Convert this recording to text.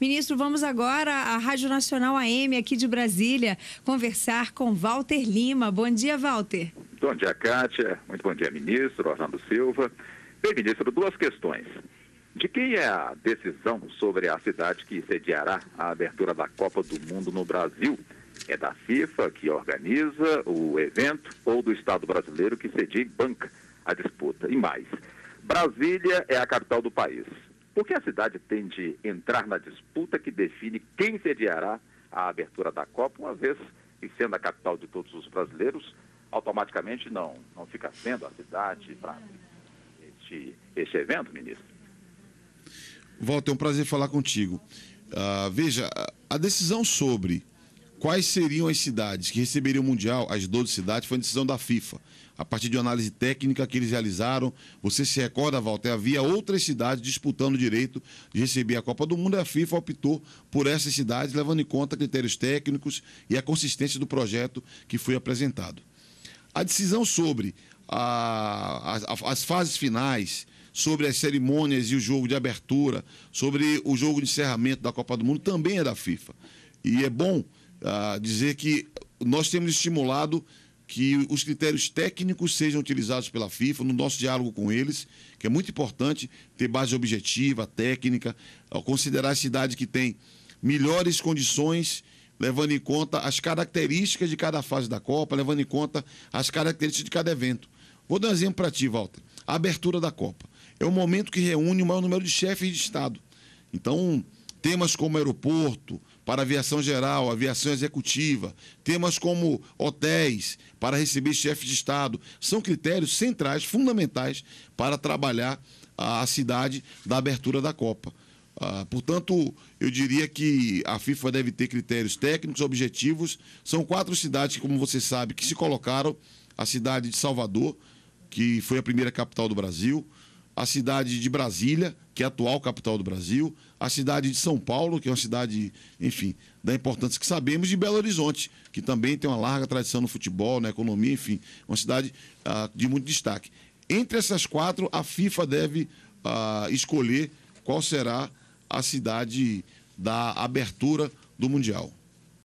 Ministro, vamos agora à Rádio Nacional AM aqui de Brasília conversar com Walter Lima. Bom dia, Walter. Bom dia, Kátia. Muito bom dia, ministro Orlando Silva. Bem, ministro, duas questões. De quem é a decisão sobre a cidade que sediará a abertura da Copa do Mundo no Brasil? É da FIFA que organiza o evento ou do Estado brasileiro que cedia e banca a disputa? E mais, Brasília é a capital do país. Por que a cidade tem de entrar na disputa que define quem sediará a abertura da Copa, uma vez que sendo a capital de todos os brasileiros, automaticamente não, não fica sendo a cidade para este, este evento, ministro? Walter, é um prazer falar contigo. Uh, veja, a decisão sobre quais seriam as cidades que receberiam o Mundial, as 12 cidades, foi uma decisão da FIFA. A partir de uma análise técnica que eles realizaram, você se recorda, Walter, havia outras cidades disputando o direito de receber a Copa do Mundo e a FIFA optou por essas cidades, levando em conta critérios técnicos e a consistência do projeto que foi apresentado. A decisão sobre a, a, as fases finais, sobre as cerimônias e o jogo de abertura, sobre o jogo de encerramento da Copa do Mundo, também é da FIFA. E é bom dizer que nós temos estimulado que os critérios técnicos sejam utilizados pela FIFA no nosso diálogo com eles, que é muito importante ter base objetiva, técnica, considerar a cidade que tem melhores condições levando em conta as características de cada fase da Copa, levando em conta as características de cada evento. Vou dar um exemplo para ti, Walter. A abertura da Copa. É o momento que reúne o maior número de chefes de Estado. Então, temas como aeroporto, para aviação geral, aviação executiva, temas como hotéis para receber chefes de Estado, são critérios centrais, fundamentais para trabalhar a cidade da abertura da Copa. Ah, portanto, eu diria que a FIFA deve ter critérios técnicos, objetivos. São quatro cidades, como você sabe, que se colocaram: a cidade de Salvador, que foi a primeira capital do Brasil, a cidade de Brasília, que é a atual capital do Brasil, a cidade de São Paulo, que é uma cidade, enfim, da importância que sabemos, e Belo Horizonte, que também tem uma larga tradição no futebol, na economia, enfim, uma cidade ah, de muito destaque. Entre essas quatro, a FIFA deve ah, escolher qual será a cidade da abertura do Mundial.